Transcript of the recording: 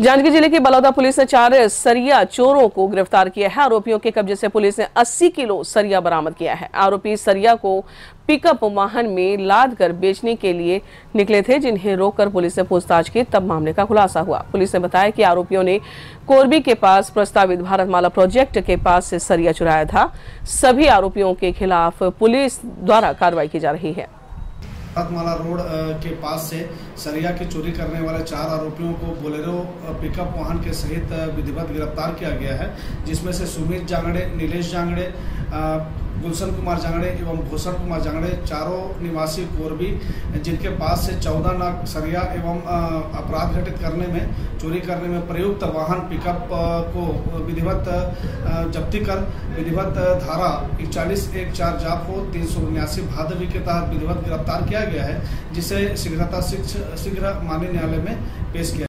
जांजगीर ज़िले की बलौदा पुलिस ने चार सरिया चोरों को गिरफ़्तार किया है। आरोपियों के कब्जे से पुलिस ने 80 किलो सरिया बरामद किया है। आरोपी सरिया को पिकअप वाहन में लाद कर बेचने के लिए निकले थे, जिन्हें रोककर पुलिस ने पूछताछ की तब मामले का खुलासा हुआ। पुलिस ने बताया कि आरोपियों ने कोरबी के पास प्रस्तावित भारतमाला प्रोजेक्ट के पास से सरिया चुराया था। सभी आरोपियों के खिलाफ पुलिस द्वारा कार्रवाई की जा रही है। भारतमाला रोड के पास से सरिया की चोरी करने वाले चार आरोपियों को बोलेरो पिकअप वाहन के सहित विधिवत गिरफ़्तार किया गया है, जिसमें से सुमित जांगड़े, नीलेश जांगड़े गुलशन कुमार जांगड़े एवं भूषण कुमार जांगड़े, चारों निवासी कोरबी जिनके पास से चौदह लाख सरिया एवं अपराध घटित करने में, चोरी करने में प्रयुक्त वाहन पिकअप को विधिवत जब्ती कर, विधिवत धारा इकचालीस एक चार जाप को तीन सौ उन्यासी भादवी के तहत विधिवत गिरफ़्तार किया गया है, जिसे शीघ्रता शीघ्र मान्य न्यायालय में पेश किया